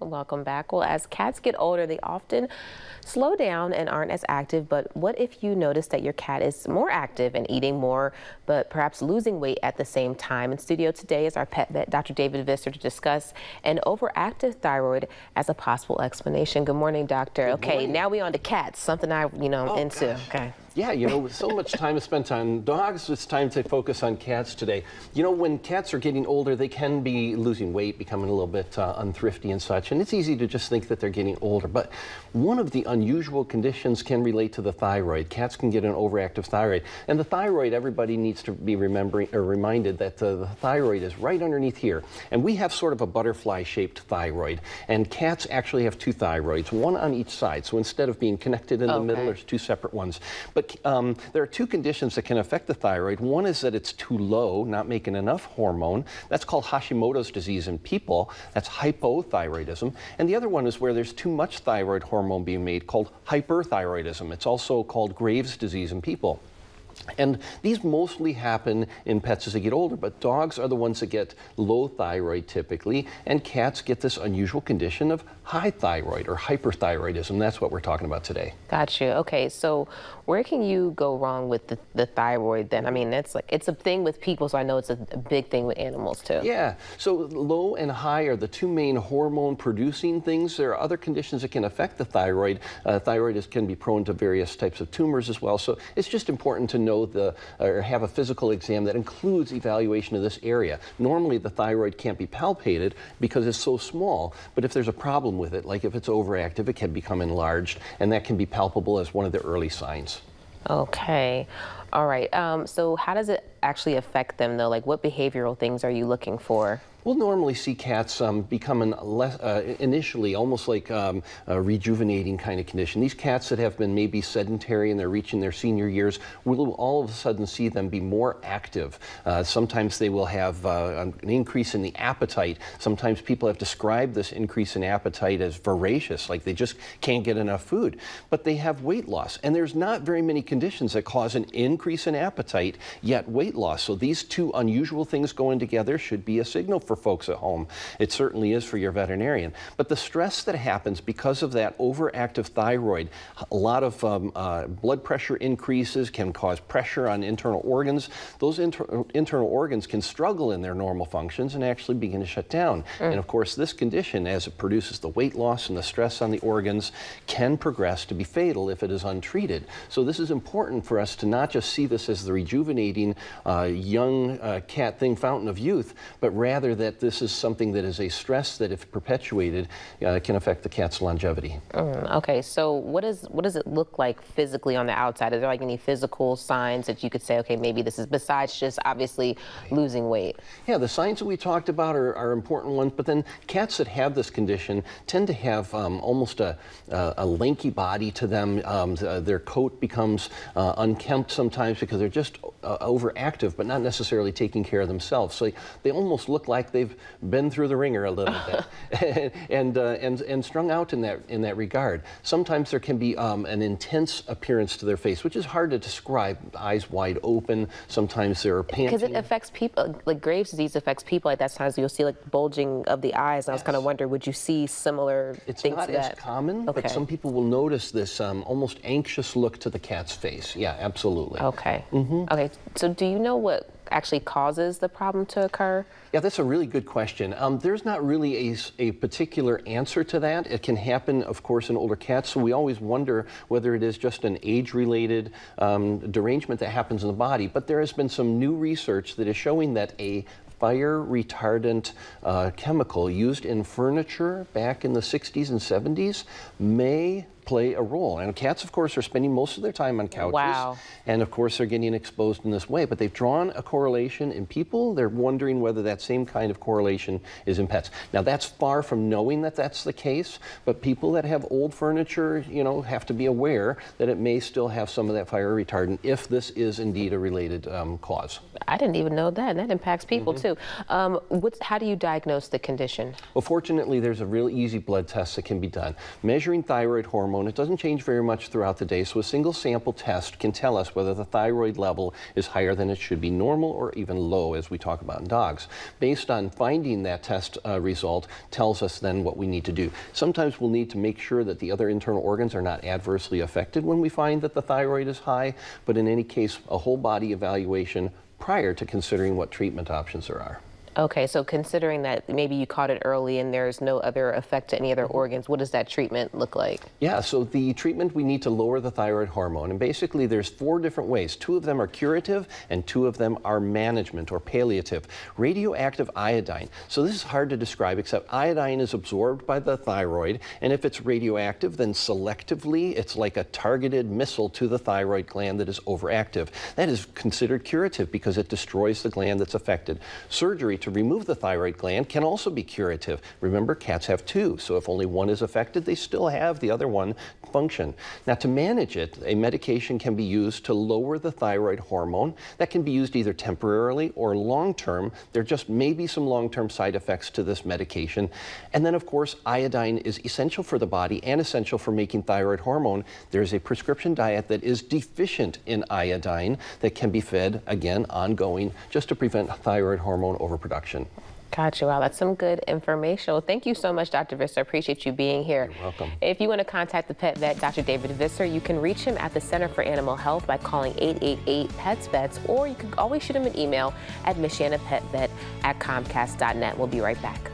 Welcome back. Well, as cats get older, they often slow down and aren't as active. But what if you notice that your cat is more active and eating more, but perhaps losing weight at the same time? In studio today is our pet vet, Dr. David Visser, to discuss an overactive thyroid as a possible explanation. Good morning, doctor. Good okay, morning. now we on to cats, something I, you know, Oh, into. gosh. Okay. Yeah, you know, with so much time is spent on dogs, it's time to focus on cats today. You know, when cats are getting older, they can be losing weight, becoming a little bit uh, unthrifty and such, and it's easy to just think that they're getting older. But one of the unusual conditions can relate to the thyroid. Cats can get an overactive thyroid, and the thyroid, everybody needs to be remembering or reminded that uh, the thyroid is right underneath here, and we have sort of a butterfly-shaped thyroid, and cats actually have two thyroids, one on each side. So instead of being connected in the middle, there's two separate ones. But um, there are two conditions that can affect the thyroid. One is that it's too low, not making enough hormone. That's called Hashimoto's disease in people. That's hypothyroidism. And the other one is where there's too much thyroid hormone being made, called hyperthyroidism. It's also called Graves' disease in people. And these mostly happen in pets as they get older, but dogs are the ones that get low thyroid typically, and cats get this unusual condition of high thyroid or hyperthyroidism. That's what we're talking about today. Got you. Okay, so where can you go wrong with the, the thyroid then? I mean, it's like it's a thing with people, so I know it's a, a big thing with animals too. Yeah, so low and high are the two main hormone producing things. There are other conditions that can affect the thyroid. Uh, thyroid is, can be prone to various types of tumors as well. So it's just important to know the, uh, or have a physical exam that includes evaluation of this area. Normally the thyroid can't be palpated because it's so small, but if there's a problem with it, like if it's overactive, it can become enlarged, and that can be palpable as one of the early signs. Okay. All right. Um, so how does it actually affect them though? Like what behavioral things are you looking for? We'll normally see cats um, becoming less, uh, initially almost like um, a rejuvenating kind of condition. These cats that have been maybe sedentary and they're reaching their senior years, we'll all of a sudden see them be more active. Uh, sometimes they will have uh, an increase in the appetite. Sometimes people have described this increase in appetite as voracious, like they just can't get enough food. But they have weight loss, and there's not very many conditions that cause an increase in appetite yet weight loss. So these two unusual things going together should be a signal for folks at home. It certainly is for your veterinarian. But the stress that happens because of that overactive thyroid, a lot of um, uh, blood pressure increases can cause pressure on internal organs. Those inter internal organs can struggle in their normal functions and actually begin to shut down. And of course, this condition, as it produces the weight loss and the stress on the organs, can progress to be fatal if it is untreated. So this is important for us to not just see this as the rejuvenating uh, young uh, cat thing, fountain of youth, but rather that this is something that is a stress that, if perpetuated, uh, can affect the cat's longevity. Mm, okay. So what is what does it look like physically on the outside? Is there like any physical signs that you could say, okay, maybe this is besides just obviously losing weight? Yeah, the signs that we talked about are, are important ones, but then cats that have this condition tend to have um, almost a, a, a lanky body to them. Um, th- their coat becomes uh, unkempt sometimes because they're just uh, overactive, but not necessarily taking care of themselves. So they almost look like they've been through the wringer a little bit and, uh, and, and strung out in that, in that regard. Sometimes there can be um, an intense appearance to their face, which is hard to describe. Eyes wide open. Sometimes they're panting. Because it affects people, like Graves' disease affects people at that. Sometimes you'll see like bulging of the eyes. And I was kind of Yes. wondering, would you see similar It's things not to as that? common, Okay. but some people will notice this um, almost anxious look to the cat's face. Yeah, absolutely. Okay. Mm-hmm. Okay. So do you know what actually causes the problem to occur? Yeah, that's a really good question. Um, there's not really a particular answer to that. It can happen, of course, in older cats, so we always wonder whether it is just an age-related um, derangement that happens in the body. But there has been some new research that is showing that a fire retardant uh, chemical used in furniture back in the 60s and 70s may play a role. And cats, of course, are spending most of their time on couches. Wow. And of course, they're getting exposed in this way. But they've drawn a correlation in people. They're wondering whether that same kind of correlation is in pets. Now, that's far from knowing that that's the case. But people that have old furniture, you know, have to be aware that it may still have some of that fire retardant if this is indeed a related um, cause. I didn't even know that. And that impacts people Mm-hmm. too. Um, how do you diagnose the condition? Well, fortunately, there's a real easy blood test that can be done. Measuring thyroid hormone hormone, it doesn't change very much throughout the day, so a single sample test can tell us whether the thyroid level is higher than it should be normal or even low, as we talk about in dogs. Based on finding that test uh, result tells us then what we need to do. Sometimes we'll need to make sure that the other internal organs are not adversely affected when we find that the thyroid is high, but in any case, a whole body evaluation prior to considering what treatment options there are. Okay, so considering that maybe you caught it early and there's no other effect to any other mm-hmm. organs, what does that treatment look like? Yeah, so the treatment we need to lower the thyroid hormone, and basically there's four different ways. Two of them are curative, and two of them are management or palliative. Radioactive iodine. So this is hard to describe, except iodine is absorbed by the thyroid, and if it's radioactive, then selectively it's like a targeted missile to the thyroid gland that is overactive. That is considered curative because it destroys the gland that's affected. Surgery to remove the thyroid gland can also be curative. Remember, cats have two, so if only one is affected, they still have the other one function. Now, to manage it, a medication can be used to lower the thyroid hormone. That can be used either temporarily or long term. There just may be some long term side effects to this medication. And then, of course, iodine is essential for the body and essential for making thyroid hormone. There's a prescription diet that is deficient in iodine that can be fed, again, ongoing, just to prevent thyroid hormone overproduction production. Gotcha. Wow, that's some good information. Well, thank you so much, Dr. Visser. I appreciate you being here. You're welcome. If you want to contact the pet vet, Dr. David Visser, you can reach him at the Center for Animal Health by calling 888-PETS-VETS, or you can always shoot him an email at michianapetvet at comcast.net. We'll be right back.